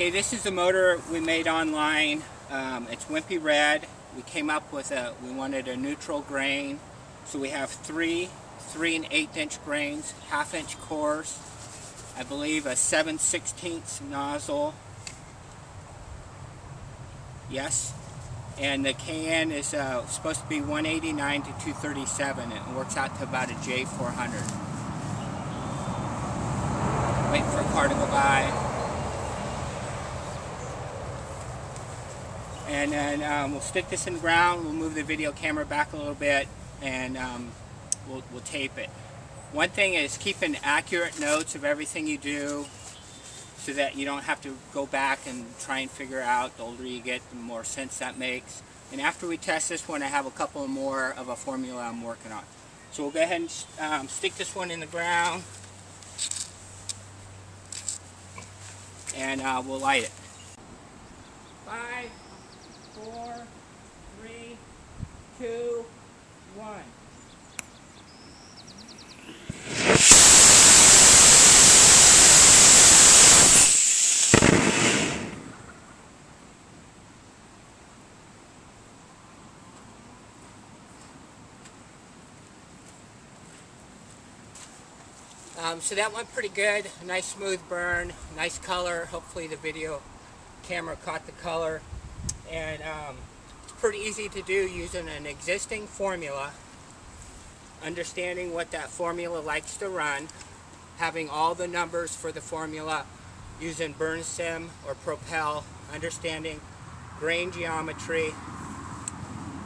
Okay, this is the motor we made online. Um, it's wimpy red. We came up with a, we wanted a neutral grain. So we have three, three and eighth inch grains, half inch cores, I believe a 7 16th nozzle. Yes. And the KN is uh, supposed to be 189 to 237. It works out to about a J400. Wait for a car to go by. And then um, we'll stick this in the ground, we'll move the video camera back a little bit, and um, we'll, we'll tape it. One thing is keeping accurate notes of everything you do so that you don't have to go back and try and figure out. The older you get, the more sense that makes. And after we test this one, I have a couple more of a formula I'm working on. So we'll go ahead and um, stick this one in the ground. And uh, we'll light it. Five, four, three, two, one. Um, so that went pretty good. Nice smooth burn, nice color. Hopefully the video camera caught the color. And um, it's pretty easy to do using an existing formula, understanding what that formula likes to run, having all the numbers for the formula, using BurnSim or ProPep, understanding grain geometry.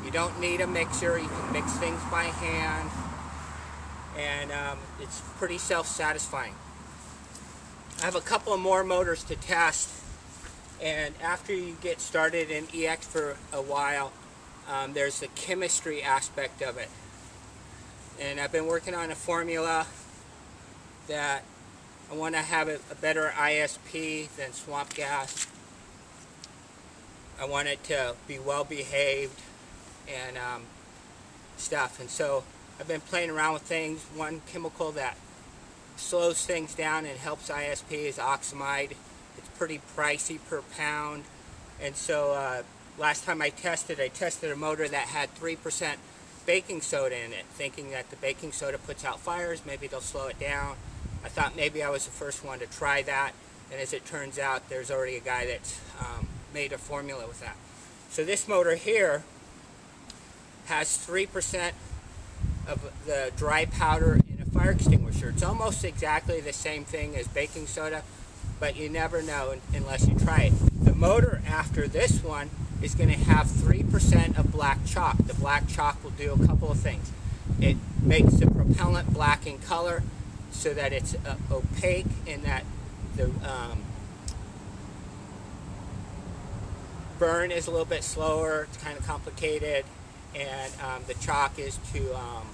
You don't need a mixer, you can mix things by hand, and um, it's pretty self-satisfying. I have a couple more motors to test and after you get started in EX for a while um, there's the chemistry aspect of it and I've been working on a formula that I want to have a, a better ISP than swamp gas I want it to be well behaved and um, stuff and so I've been playing around with things. One chemical that slows things down and helps ISP is oxamide. It's pretty pricey per pound. And so uh, last time I tested, I tested a motor that had 3% baking soda in it, thinking that the baking soda puts out fires, maybe they'll slow it down. I thought maybe I was the first one to try that. And as it turns out, there's already a guy that's um, made a formula with that. So this motor here has 3% of the dry powder in a fire extinguisher. It's almost exactly the same thing as baking soda, but you never know unless you try it. The motor after this one is going to have 3% of black chalk. The black chalk will do a couple of things. It makes the propellant black in color so that it's uh, opaque and that the um, burn is a little bit slower, it's kind of complicated, and um, the chalk is to um,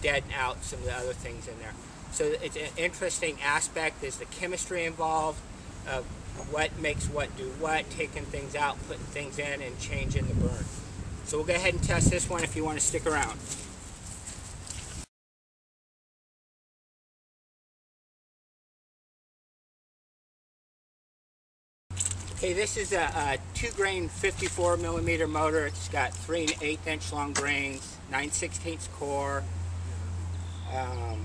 deaden out some of the other things in there. So it's an interesting aspect. is the chemistry involved of what makes what do what, taking things out, putting things in, and changing the burn. So we'll go ahead and test this one if you want to stick around. Okay, this is a, a, two grain 54 millimeter motor. It's got three and eighth inch long grains, 9 16ths core. Um,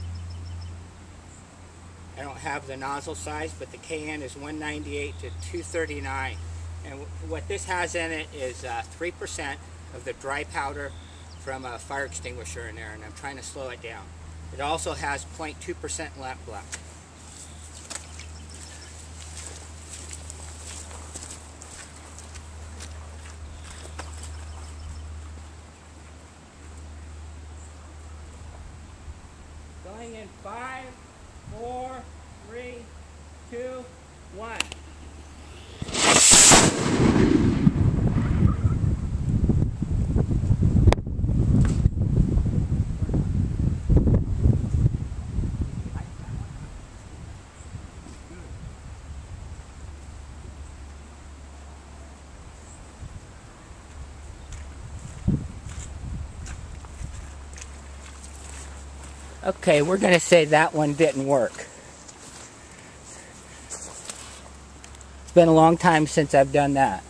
I don't have the nozzle size, but the KN is 198 to 239. And what this has in it is 3% uh, of the dry powder from a fire extinguisher in there, and I'm trying to slow it down. It also has 0.2% lamp black. Going in five, four, three, two, one. Okay, we're going to say that one didn't work. It's been a long time since I've done that.